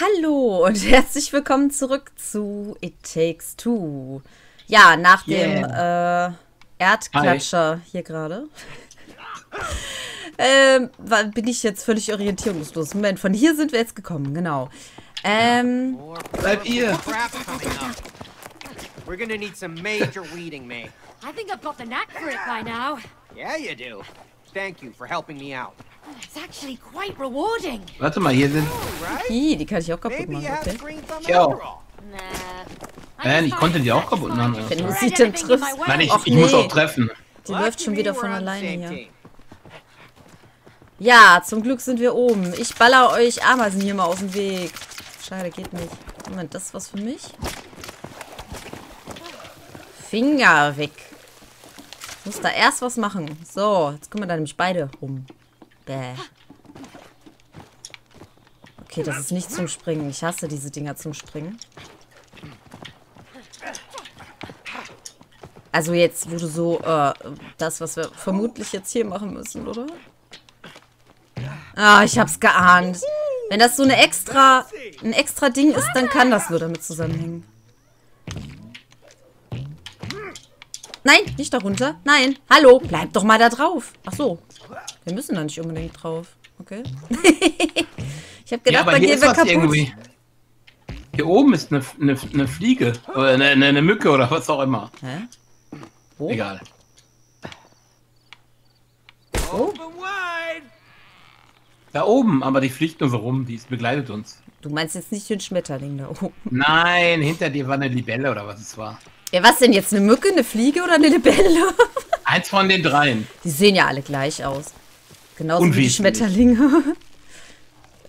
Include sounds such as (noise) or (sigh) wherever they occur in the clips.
Hallo und (laughs) herzlich willkommen zurück zu It Takes Two. Ja, nach dem äh, Erdklatscher hier gerade. (laughs) ähm, bin ich jetzt völlig orientierungslos. Moment, von hier sind wir jetzt gekommen, genau. Ähm, Bleib ihr. We're gonna need some major weeding, May. I think I've got the knack for it by now. Yeah, you do. Thank you for helping me out. Warte mal, hier sind. Ih, die kann ich auch kaputt machen, okay. all. Nah. Äh, ich konnte die auch kaputt machen. Wenn du sie denn triffst. Nein, ich, ich muss auch treffen. Die läuft schon wieder von alleine hier. Ja, zum Glück sind wir oben. Ich baller euch Ameisen hier mal aus dem Weg. Schade, geht nicht. Moment, das ist was für mich? Finger weg. Ich muss da erst was machen. So, jetzt kommen wir da nämlich beide rum. Bäh. Okay, das ist nicht zum Springen. Ich hasse diese Dinger zum Springen. Also jetzt, du so, äh, das, was wir vermutlich jetzt hier machen müssen, oder? Ah, ich hab's geahnt. Wenn das so eine extra, ein extra Ding ist, dann kann das nur damit zusammenhängen. Nein, nicht darunter. Nein. Hallo, bleib doch mal da drauf. Ach so. Wir müssen da nicht unbedingt drauf. Okay. (laughs) ich habe Ja, gedacht, aber dann gehen wir kaputt. irgendwie. Hier oben ist eine, eine, eine Fliege. Oder eine, eine, Mücke oder was auch immer. Hä? Wo? Egal. Wide. Da oben, aber die fliegt nur so rum. Die ist, begleitet uns. Du meinst jetzt nicht den Schmetterling da oben. Nein, hinter dir war eine Libelle oder was es war. Ja, was denn jetzt? Eine Mücke, eine Fliege oder eine Libelle? Eins von den dreien. Die sehen ja alle gleich aus. Genauso wie die. Schmetterlinge.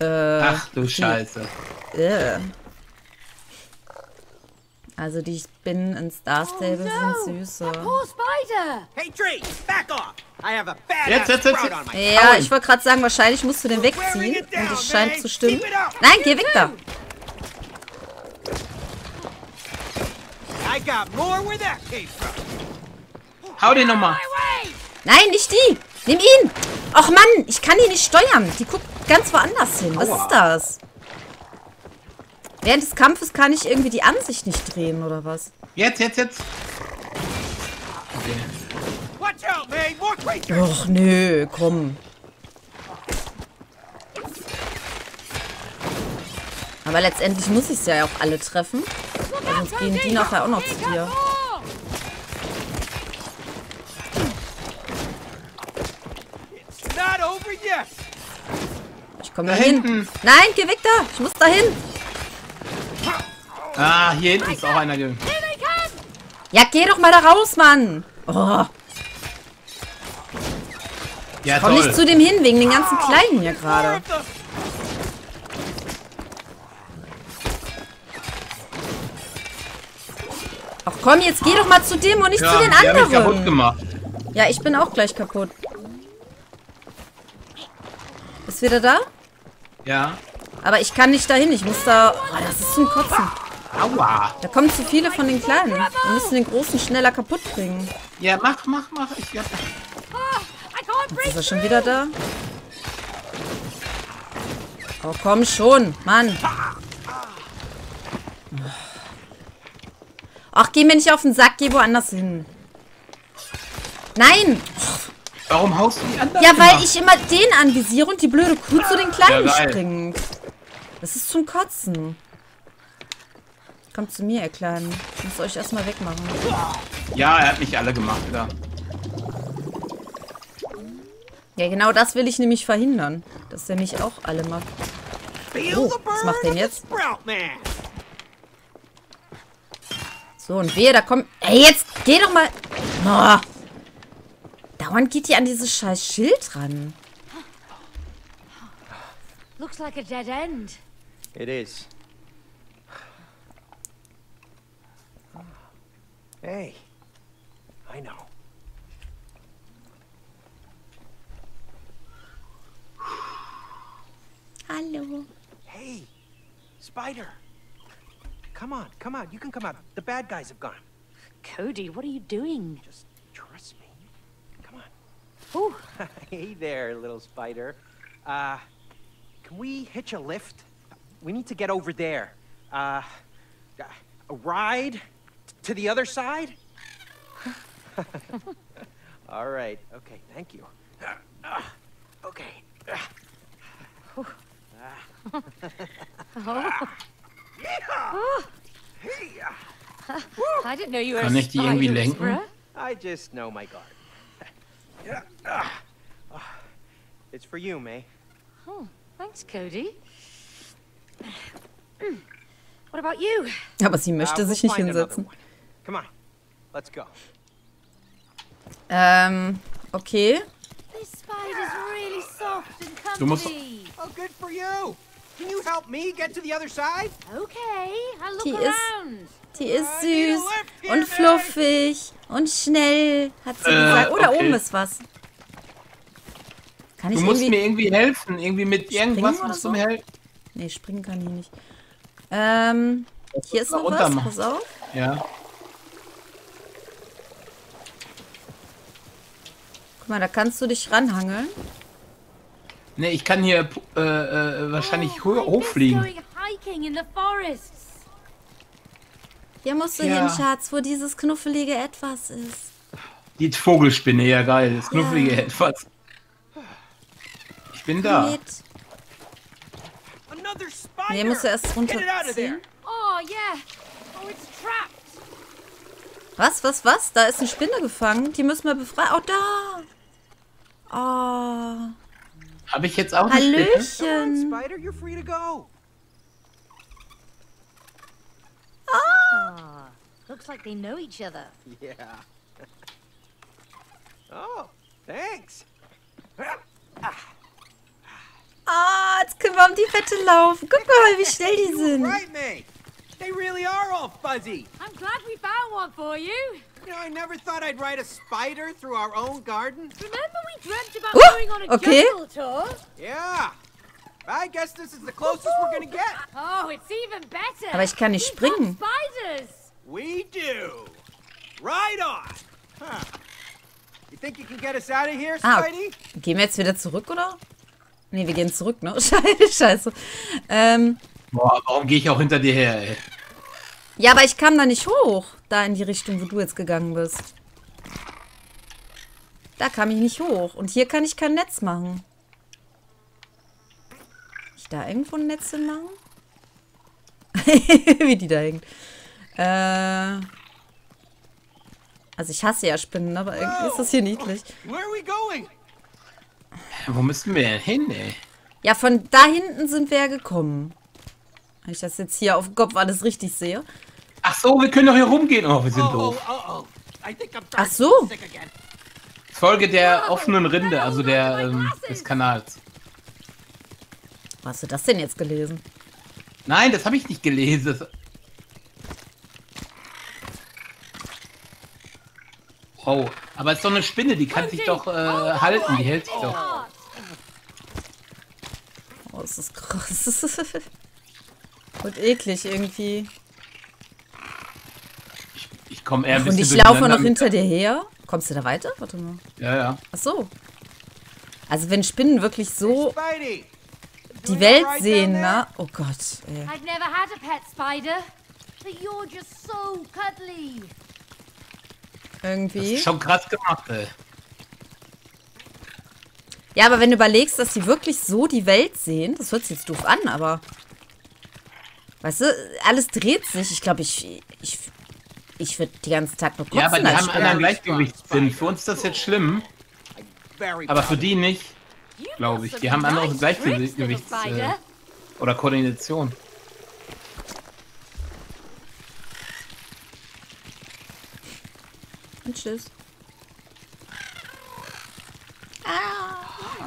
(laughs) äh, Ach du Scheiße. äh. Also die Spinnen in Star Stable sind süße. Poor spider. Hey, Tree, back off. I have a Jetzt, jetzt, jetzt, Ja, ich wollte gerade sagen, wahrscheinlich musst du den wegziehen. Und es scheint zu stimmen. Nein, geh weg da. Hau den nochmal. Nein, nicht die. Nimm ihn. Och Mann, ich kann die nicht steuern. Die guckt ganz woanders hin. Was Aua. ist das? Während des Kampfes kann ich irgendwie die Ansicht nicht drehen, oder was? Jetzt, jetzt, jetzt. Okay. Och nö, komm. Aber letztendlich muss ich es ja auch alle treffen. Weil sonst gehen die nachher auch noch zu dir. Yet. Ich komme da hin. hinten. Nein, geh weg da. Ich muss da hin. Ah, hier hinten ist auch einer. ge- Ja, geh doch mal da raus, Mann. Oh, Ja, komm toll. nicht zu dem hin, wegen den ganzen Kleinen hier gerade. Ach komm, jetzt geh doch mal zu dem und nicht ja, zu den anderen. gemacht. Ja, ich bin auch gleich kaputt. Ist wieder da? Ja. Aber ich kann nicht dahin. Ich muss da... Oh, das ist zum Kotzen. Aua. Da kommen zu viele von den Kleinen. Wir müssen den Großen schneller kaputt bringen. Ja, mach, mach, mach. Ich hab... Ist er schon wieder da? Oh, komm schon. Mann. Ach, geh mir nicht auf den Sack. Geh woanders hin. Nein. Warum haust du die anderen? Ja, weil immer? ich immer den anvisiere und die blöde Kuh zu den Kleinen Ja, springt. Das ist zum Kotzen. Kommt zu mir, ihr Kleinen. Ich muss euch erstmal wegmachen. Ja, er hat nicht alle gemacht, ja. Ja, genau das will ich nämlich verhindern. Dass der nicht auch alle macht. Oh, was macht the jetzt? So, und wehe, da kommt... Ey, jetzt geh doch mal... Oh. Dauernd geht die an dieses scheiß Schild ran. Looks like a dead end. It is. Hey, I know. Hallo. Hey, Spider. Come on, come on. You can come out. The bad guys have gone. Cody, what are you doing? Just trust me. Come on. Ooh, (laughs) hey there, little spider. Uh, can we hitch a lift? we need to get over there. Uh, a ride to the other side? (laughs) All right. Okay, thank you. (sighs) Okay. (laughs) I didn't know you were Kann a ich die irgendwie spider lenken? I just know my garden. It's for you, May. Oh, thanks, Cody. (clears throat) What about you? Aber sie möchte Uh, sich we'll nicht hinsetzen. Come on, let's go. Ähm, okay. This spider's really soft and comfy. Du musst- Oh, good for you. Can you help me get to the other side? Okay, I'll look Die ist- around. Die ist süß und fluffig und schnell, hat sie Äh, gesagt. Oder okay. oben ist was. Kann ich Du musst irgendwie... mir irgendwie helfen. Irgendwie mit irgendwas musst so? du mir helfen. Nee, springen kann ich nicht. Ähm, hier ist noch was. machen. Pass auf. Ja. Guck mal, da kannst du dich ranhangeln. Nee, ich kann hier äh, äh, wahrscheinlich Oh, hochfliegen. going hiking in the forests. Hier musst du Ja. hin, Schatz, wo dieses knuffelige Etwas ist. Die Vogelspinne, ja geil. Das knuffelige Ja. etwas. Ich bin da. Mit. Nee, musst du erst runterziehen. Oh, yeah. Oh, it's trapped. Was, was, was? Da ist eine Spinne gefangen. Die müssen wir befreien. Oh, da. Oh. Habe ich jetzt auch eine Spinne? Come on, Hallöchen. spider, you're free to go. Ah, looks like they know each other. Yeah. (laughs) oh, thanks. Ah, jetzt können wir um die Wette laufen. Guck mal, wie (laughs) schnell die sind. They really are all fuzzy. I'm glad we found one for you. You know, I never thought I'd ride a spider through our own garden. Remember we dreamt about Ooh, going on a okay. jungle tour? Yeah. I guess this is the closest we're gonna get. Oh, it's even better. Aber ich kann nicht springen. spiders. We do. Right on. Huh. You think you can get us out of here, Ah, Spidey? gehen wir jetzt wieder zurück, oder? Nee, wir gehen zurück, ne? (laughs) Scheiße, scheiße. Ähm, Boah, warum gehe ich auch hinter dir her, ey? ja, aber ich kam da nicht hoch. Da in die Richtung, wo du jetzt gegangen bist. Da kam ich nicht hoch. Und hier kann ich kein Netz machen. Ich da irgendwo ein Netz hinmachen? (laughs) Wie die da hängt. Äh. Also ich hasse ja Spinnen, aber irgendwie ist das hier niedlich. Wo müssen wir denn hin, ey? Ja, von da hinten sind wir ja gekommen. Wenn ich das jetzt hier auf dem Kopf alles richtig sehe. Ach so, wir können doch hier rumgehen. Oh, wir sind Oh, doof. oh, oh. Ach so. Folge der offenen Rinde, also der ähm, des Kanals. Wo hast du das denn jetzt gelesen? Nein, das habe ich nicht gelesen. Das... Oh, aber es ist doch eine Spinne, die kann sich doch äh, halten, die hält sich doch. Oh, ist das krass. (laughs) Und eklig irgendwie. Ich komme eher ein Und bisschen ich laufe noch hinter dir her. Kommst du da weiter? Warte mal. Ja, ja. Ach so. Also wenn Spinnen wirklich so die Welt sehen, ne? Oh Gott, ey. I've never had a pet spider, but you're just so cuddly. Irgendwie. Schon krass gemacht, ey. Ja, aber wenn du überlegst, dass die wirklich so die Welt sehen, das hört sich jetzt doof an, aber. Weißt du, alles dreht sich. Ich glaube, ich. Ich, ich würde den ganzen Tag nur kotzen Ja, aber die haben Spinne. anderen Gleichgewichtssinn. Für uns ist das jetzt schlimm, aber für die nicht. You've Glaub got ich. Die haben andere Gleichgewichts- äh, spider. Oder Koordination. Und tschüss.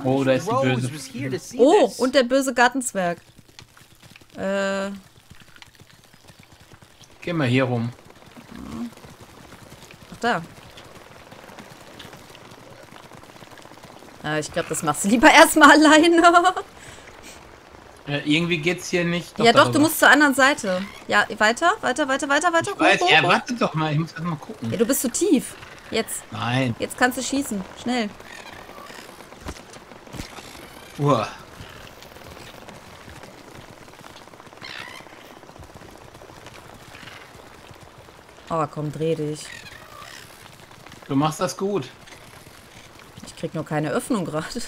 Oh, da ist die böse. Oh, und der böse Gartenzwerg. Äh, Geh mal hier rum. ach da. Äh, ich glaube, das machst du lieber (laughs) erstmal alleine. Äh, irgendwie geht's hier nicht. Doch ja, doch, darüber. du musst zur anderen Seite. Ja, weiter, weiter, weiter, weiter, weiter. Ich weiß, hoch, ja, warte doch mal, ich muss erstmal gucken. Ja, du bist zu tief. Jetzt. Nein. Jetzt kannst du schießen. Schnell. Uah. Oh, komm, dreh dich. Du machst das gut. Ich krieg nur keine Öffnung gerade. (laughs)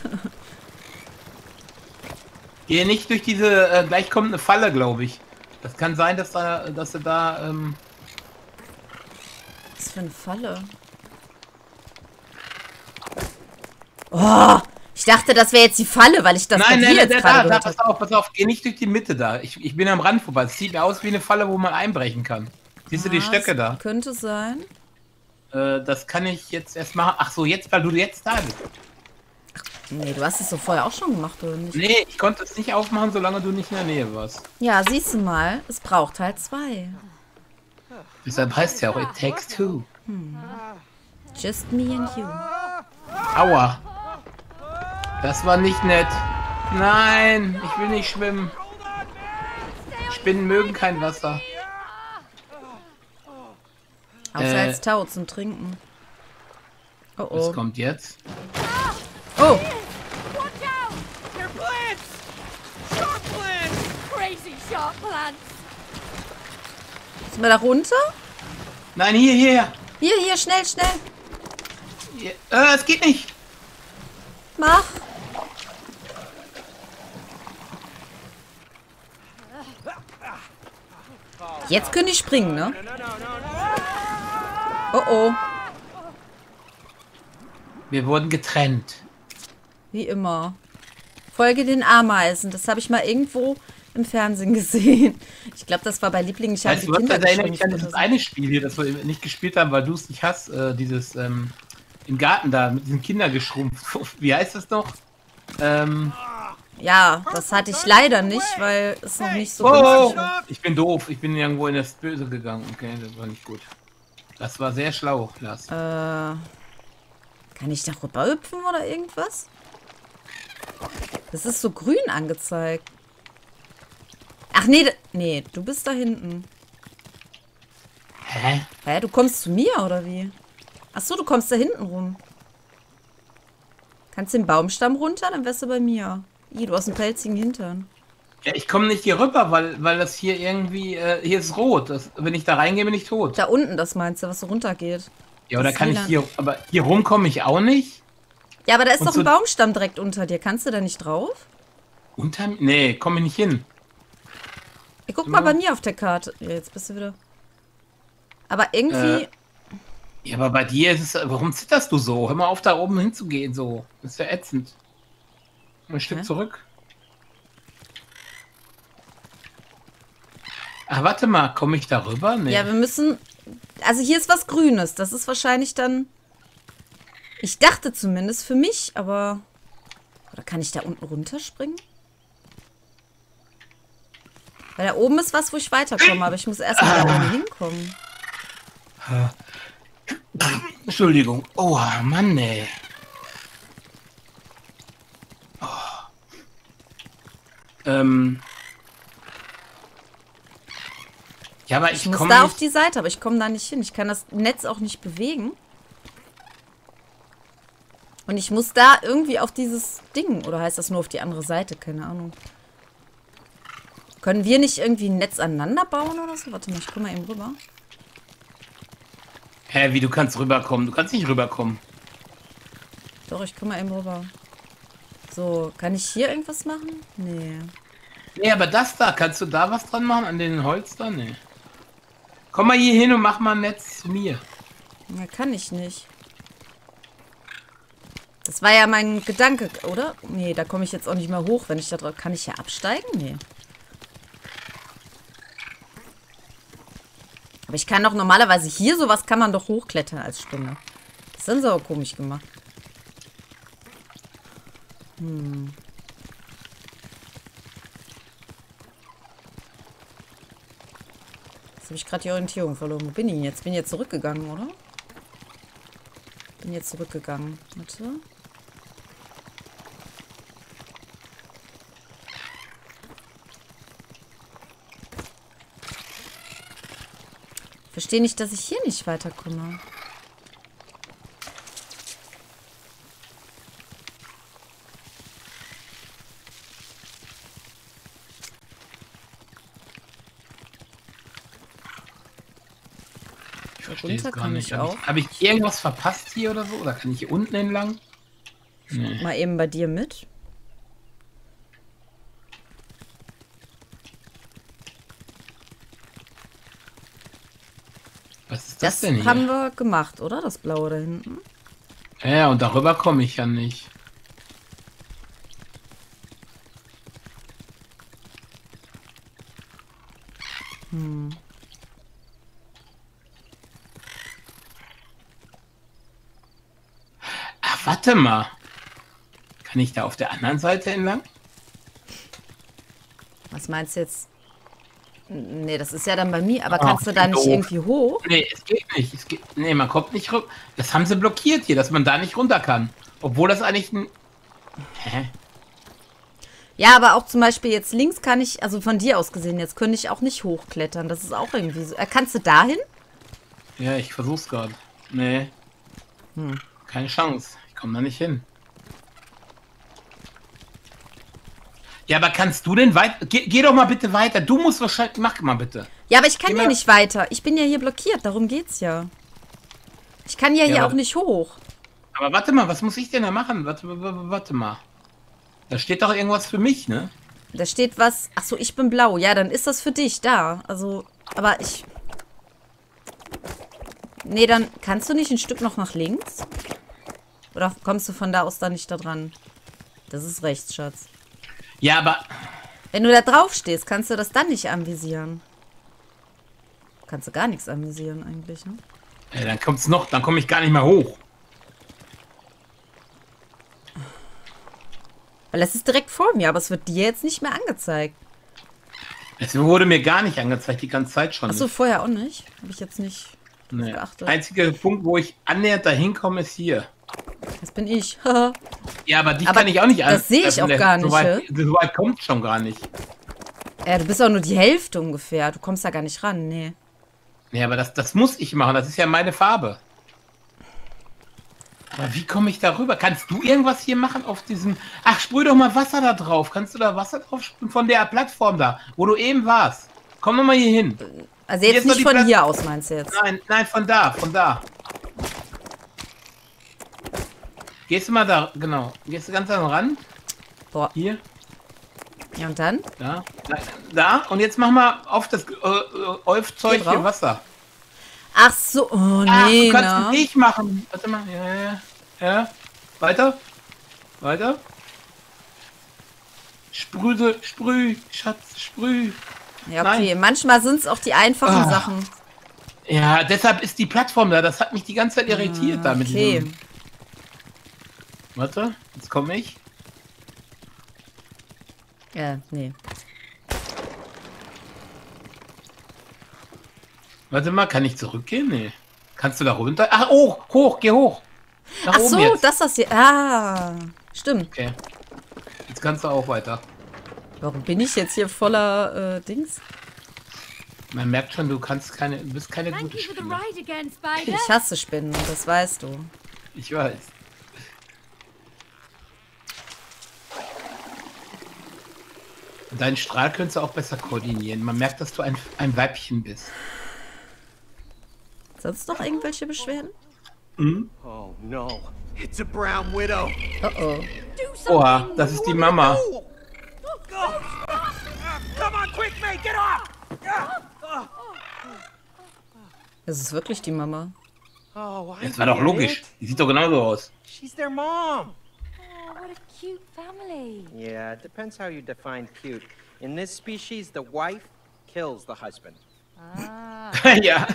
Gehe nicht durch diese, äh, gleich kommt eine Falle, glaube ich. Das kann sein, dass da, dass du da, ähm, Was für eine Falle. Oh, ich dachte, das wäre jetzt die Falle, weil ich das nein, nein, nein, jetzt da, da, pass auf, pass auf, geh nicht durch die Mitte da. Ich, ich bin am Rand vorbei. Es sieht mir aus wie eine Falle, wo man einbrechen kann. Siehst du die Ah, Stöcke da? Könnte sein. Äh, das kann ich jetzt erst machen. Ach so, jetzt, weil du jetzt da bist. Nee, du hast es so vorher auch schon gemacht, oder nicht? Nee, ich konnte es nicht aufmachen, solange du nicht in der Nähe warst. Ja, siehst du mal, es braucht halt zwei. Deshalb heißt es ja auch It Takes Two. Just me and you. Aua. Das war nicht nett. Nein, ich will nicht schwimmen. Spinnen mögen kein Wasser. Außer Äh. als Tau zum Trinken. Oh Was oh. kommt jetzt? Oh, Watch out! They're plants! Sharp plants! Müssen wir da runter? Nein, hier, hier. Hier, hier, schnell, schnell. hier. Äh, es geht nicht. Mach. Jetzt können die springen, ne? Oh oh, Wir wurden getrennt. wie immer. Folge den Ameisen. Das habe ich mal irgendwo im Fernsehen gesehen. Ich glaube, das war bei Lieblingen. Ich habe Weißt die Kinder mich an dieses oder so. eine Spiel hier, das wir nicht gespielt haben, weil du es nicht hast. Äh, dieses ähm, im Garten da mit diesen Kindern geschrumpft. (laughs) Wie heißt das noch? Ähm, Ja, das hatte ich leider nicht, weil es noch nicht so oh, ich bin doof. Ich bin irgendwo in das Böse gegangen. Okay, das war nicht gut. Das war sehr schlau, Lars. Äh, kann ich da rüber hüpfen oder irgendwas? Das ist so grün angezeigt. Ach nee, nee, du bist da hinten. Hä? Hä, du kommst zu mir oder wie? Ach so, du kommst da hinten rum. Kannst den Baumstamm runter, dann wärst du bei mir. Ih, du hast einen pelzigen Hintern. Ja, ich komme nicht hier rüber, weil, weil das hier irgendwie, äh, hier ist rot. Das, wenn ich da reingehe, bin ich tot. Da unten, das meinst du, was so runtergeht. Ja, oder kann ich hier, aber hier rum komme ich auch nicht? Ja, aber da ist Und doch ein so- Baumstamm direkt unter dir. Kannst du da nicht drauf? Unter mir? Nee, komme ich nicht hin. Ja, guck mal bei mir auf der Karte. Ja, jetzt bist du wieder. Aber irgendwie. Äh, Ja, aber bei dir ist es, warum zitterst du so? Hör mal auf, da oben hinzugehen, so. Das ist ja ätzend. Ein Stück Hä? zurück. Ach, warte mal, komme ich da rüber? Nee. Ja, wir müssen. Also hier ist was Grünes. Das ist wahrscheinlich dann. Ich dachte zumindest für mich, aber. Oder kann ich da unten runterspringen? Weil da oben ist was, wo ich weiterkomme, aber ich muss erstmal da oben hinkommen. Entschuldigung. Oh, Mann, ey. Oh. Ähm. Ja, aber ich, Ich muss da auf die Seite, aber ich komme da nicht hin. Ich kann das Netz auch nicht bewegen. Und ich muss da irgendwie auf dieses Ding. Oder heißt das nur auf die andere Seite? Keine Ahnung. Können wir nicht irgendwie ein Netz aneinander bauen oder so? Warte mal, ich komme mal eben rüber. Hä, wie, du kannst rüberkommen? Du kannst nicht rüberkommen. Doch, ich komme mal eben rüber. So, kann ich hier irgendwas machen? Nee. Nee, aber das da, kannst du da was dran machen? An den Holz da? Nee. Komm mal hier hin und mach mal ein Netz zu mir. Na, kann ich nicht. Das war ja mein Gedanke, oder? Nee, da komme ich jetzt auch nicht mehr hoch, wenn ich da drauf... Kann ich hier absteigen? Nee. Aber ich kann doch normalerweise hier sowas kann man doch hochklettern als Spinne. Das ist dann so komisch gemacht. Hm. Jetzt habe ich gerade die Orientierung verloren. Wo bin ich jetzt? Bin ich jetzt zurückgegangen, oder? Bin jetzt zurückgegangen. Warte. Verstehe nicht, dass ich hier nicht weiterkomme. Ich verstehe es Runter gar kann nicht. ich Habe ich irgendwas verpasst hier oder so? Oder kann ich hier unten entlang? Nee. Mal eben bei dir mit. Das, Das hier? haben wir gemacht, oder? Das blaue da hinten. Ja, und darüber komme ich ja nicht. Ach, warte mal. Kann ich da auf der anderen Seite entlang? Was meinst du jetzt? Nee, das ist ja dann bei mir. Aber Ah, kannst du da nicht doof. irgendwie hoch? Nee, es geht nicht. Es geht, nee, man kommt nicht rüber. Das haben sie blockiert hier, dass man da nicht runter kann. Obwohl das eigentlich ein... Hä? Ja, aber auch zum Beispiel jetzt links kann ich, also von dir aus gesehen, jetzt könnte ich auch nicht hochklettern. Das ist auch irgendwie so. Äh, kannst du dahin? Ja, ich versuch's gerade. Nee. Hm. Keine Chance. Ich komme da nicht hin. Ja, aber kannst du denn weiter? Geh, geh doch mal bitte weiter. Du musst wahrscheinlich. Mach mal bitte. Ja, aber ich kann Geh ja mal- nicht weiter. Ich bin ja hier blockiert, darum geht's ja. Ich kann ja, Ja, hier auch nicht hoch. Aber warte mal, was muss ich denn da machen? Warte, warte, mal. Da steht doch irgendwas für mich, ne? Da steht was. Ach so, ich bin blau. Ja, dann ist das für dich da. Also, aber ich. Nee, dann kannst du nicht ein Stück noch nach links? Oder kommst du von da aus da nicht da dran? Das ist rechts, Schatz. Ja, aber. Wenn du da drauf stehst, kannst du das dann nicht anvisieren. Kannst du gar nichts anvisieren eigentlich, ne? Äh, dann kommt's noch, dann komme ich gar nicht mehr hoch. Weil das ist direkt vor mir, aber es wird dir jetzt nicht mehr angezeigt. Es wurde mir gar nicht angezeigt, die ganze Zeit schon. Achso, vorher auch nicht. Habe ich jetzt nicht nee. geachtet. Einziger Punkt, wo ich annähernd dahin komme, ist hier. Das bin ich. (laughs) Ja, aber die Aber kann ich auch nicht das sehe ich auch gar nicht, So weit, so weit kommt schon gar nicht. ja, du bist auch nur die Hälfte ungefähr. Du kommst da gar nicht ran, nee. Nee, aber das, das muss ich machen. Das ist ja meine Farbe. Aber wie komme ich da rüber? Kannst du irgendwas hier machen auf diesem... Ach, sprüh doch mal Wasser da drauf. Kannst du da Wasser drauf sprühen von der Plattform da, wo du eben warst? Komm doch mal hier hin. Also jetzt noch nicht von Platz- hier aus, meinst du jetzt? Nein, nein, von da, von da. Gehst du mal da, genau. Gehst du ganz an den Rand. Boah. Hier, Ja, und dann? da, da, da. Und jetzt mach mal auf das äh, äh, Olfzeug Hier hier Wasser. Ach so, oh Ach, nee, du kannst ne? einen Weg machen. Warte mal. Ja, ja, ja. Weiter. Weiter. Sprühe, sprüh, Schatz, sprüh. Ja, okay. Manchmal sind es auch die einfachen Ah. Sachen. Ja, deshalb ist die Plattform da. Das hat mich die ganze Zeit irritiert Ah, Okay. diesem- Warte, jetzt komme ich. Ja, nee. Warte mal, kann ich zurückgehen? Nee. Kannst du da runter? Ach, hoch, hoch, geh hoch. Nach Ach oben so, jetzt. das das hier. Ah, stimmt. Okay. Jetzt kannst du auch weiter. Warum bin ich jetzt hier voller äh, Dings? Man merkt schon, du kannst keine, du bist keine gute Spinne. Ich hasse Spinnen, das weißt du. Ich weiß. Deinen Strahl könntest du auch besser koordinieren. Man merkt, dass du ein, ein Weibchen bist. Sonst noch irgendwelche Beschwerden? Oh no. It's a brown widow. Oh oh. Oha, das ist die Mama. Go! Come on, quick, mate, get off! Das ist wirklich die Mama. Oh, Das war doch logisch. Die sieht doch genauso aus. She's their mom. Cute family. Yeah, it depends how you define cute. In this species, the wife kills the husband. Ah, (laughs) ja.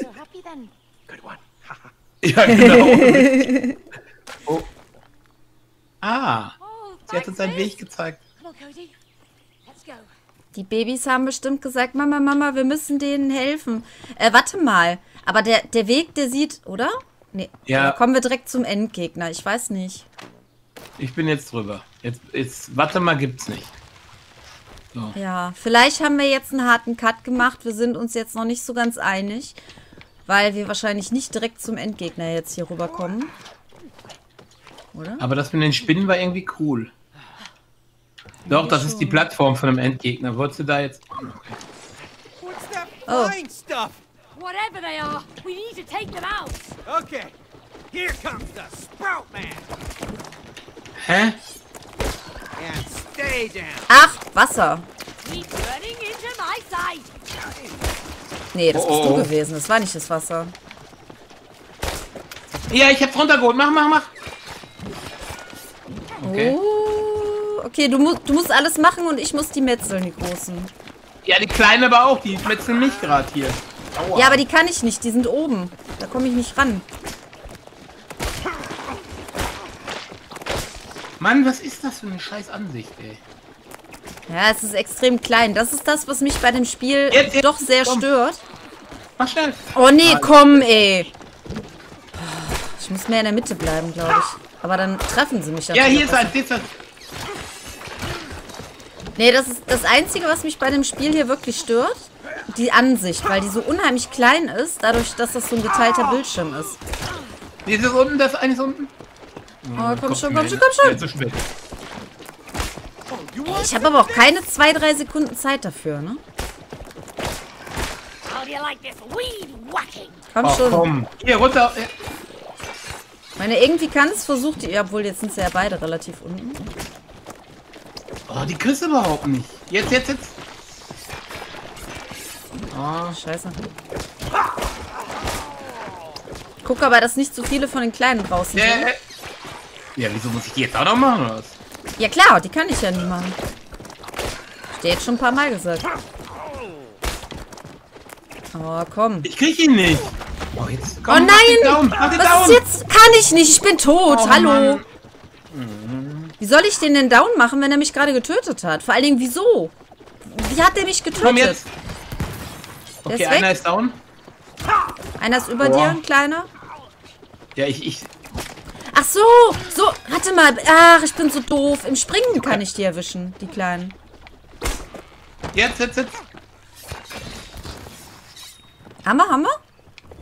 so happy then. Good one. (laughs) Ja, genau. (laughs) oh. Ah, Oh, sie hat uns einen Weg gezeigt. Come on, Cody. Let's go. Die Babys haben bestimmt gesagt, Mama, Mama, wir müssen denen helfen. Äh, warte mal. Aber der, der Weg, der sieht, oder? Nee. Ja. Kommen wir direkt zum Endgegner. Ich weiß nicht. Ich bin jetzt drüber. Jetzt, jetzt, warte mal, gibt's nicht. Ja, vielleicht haben wir jetzt einen harten Cut gemacht. Wir sind uns jetzt noch nicht so ganz einig, weil wir wahrscheinlich nicht direkt zum Endgegner jetzt hier rüberkommen. Oder? Aber das mit den Spinnen war irgendwie cool. Doch, das ist die Plattform von einem Endgegner. Wolltest du da jetzt. Okay. What's that Oh. flying stuff? Whatever they are, we need to take them out. Okay, here comes the Sprout Man. Hä? Ach, Wasser. Nee, das Oh, bist oh, du oh. gewesen. Das war nicht das Wasser. Ja, ich hab's runtergeholt. Mach, mach, mach. Okay. Oh, okay, du, mu du musst alles machen und ich muss die metzeln, die Großen. Ja, die Kleinen aber auch. Die metzeln mich gerade hier. Aua. Ja, aber die kann ich nicht. Die sind oben. Da komme ich nicht ran. Mann, was ist das für eine scheiß Ansicht, ey? Ja, es ist extrem klein. Das ist das, was mich bei dem Spiel Jetzt, jetzt, doch sehr komm. stört. Mach schnell. Oh nee, komm, ey. Ich muss mehr in der Mitte bleiben, glaube ich. Aber dann treffen sie mich Ja, natürlich hier ist eins, hier ist eins. Nee, das ist das Einzige, was mich bei dem Spiel hier wirklich stört. Die Ansicht, weil die so unheimlich klein ist, dadurch, dass das so ein geteilter Bildschirm ist. Dieses unten, das eine ist unten. Oh, komm schon, komm schon, komm schon. Spät. Ich habe aber auch keine zwei, drei Sekunden Zeit dafür, ne? Komm Oh, schon. komm. Hier, runter. Ich meine, irgendwie kann es versucht, ja, obwohl jetzt sind sie ja beide relativ unten. Oh, die kriegst du überhaupt nicht. Jetzt, jetzt, jetzt. Oh, Scheiße. Guck aber, dass nicht zu viele von den Kleinen draußen ja, sind. ja. Ja, wieso muss ich die jetzt auch noch machen, oder was? Ja klar, die kann ich ja nie machen. Ich dir jetzt schon ein paar Mal gesagt. Oh, komm. Ich krieg ihn nicht. Oh, jetzt. Oh Komm, Down, nein! den Was Down. ist jetzt? Kann ich nicht, ich bin tot. Oh, Hallo. Mann. Wie soll ich den denn down machen, wenn er mich gerade getötet hat? Vor allen Dingen, wieso? Wie hat der mich getötet? Komm jetzt. Der Okay, ist einer ist down. Einer ist über Boah. dir, ein kleiner. Ja, ich, ich. Ach so, so, warte mal. Ach, ich bin so doof. Im Springen kann ich die erwischen, die Kleinen. Jetzt, jetzt, jetzt. Hammer, Hammer?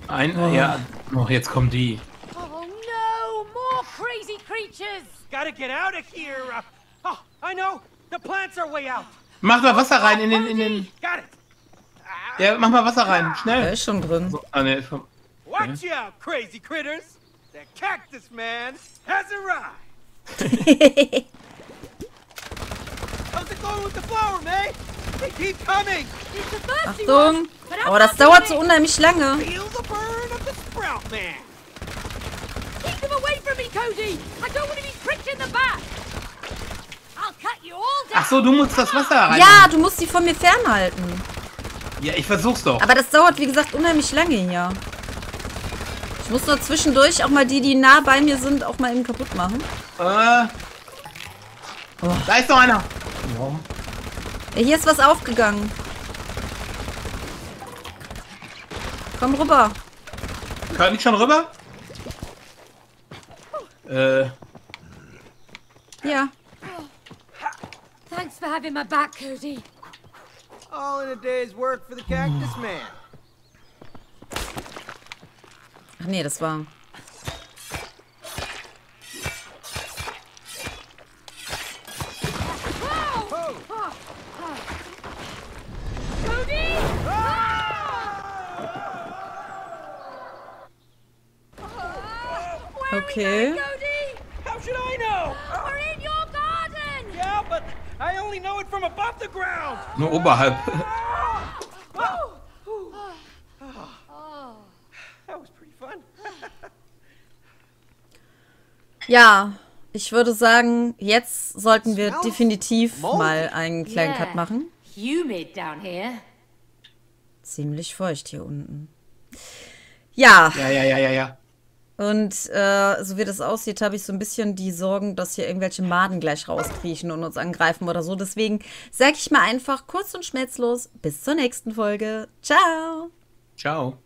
Ein, ja. Oh, jetzt kommen die. Oh no, more crazy creatures. Gotta get out of here. Uh, oh, I know. The plants are way out. Mach mal Wasser rein in den, in den. Got it. Ja, mach mal Wasser rein. Der Schnell. ist schon drin. Ah, ne, ist vom- Watch out, crazy critters. The cactus man has arrived. (laughs) How's it going with the flower, May? They keep coming. Achtung. I'm Oh, das not dauert so unheimlich lange. Feel the burn of the sprout man. Keep them away from me, Cody. I don't want to be pricked in the back. I'll cut you all down. Ach so, du musst das Wasser rein. Ja, du musst die von mir fernhalten. Ja, ich versuch's doch. Aber das dauert, wie gesagt, unheimlich lange hier. Ich muss nur zwischendurch auch mal die, die nah bei mir sind, auch mal eben kaputt machen. Äh. Da ist noch einer. Ja. Ja, hier ist was aufgegangen. Komm rüber. Kann ich schon rüber? Äh. Ja. Thanks for having my back, Cody. All in a day's work for the cactus man. Ach nee, das war... Okay. How should I know? We're in your garden. Yeah, but I only know it from above the ground. Nur oberhalb. Ja, ich würde sagen, jetzt sollten wir definitiv mal einen kleinen Cut machen. Humid down here. Ziemlich feucht hier unten. Ja, Ja, ja, ja, ja, ja. und äh, so wie das aussieht, habe ich so ein bisschen die Sorgen, dass hier irgendwelche Maden gleich rauskriechen und uns angreifen oder so. Deswegen sage ich mal einfach kurz und schmerzlos bis zur nächsten Folge. Ciao! Ciao.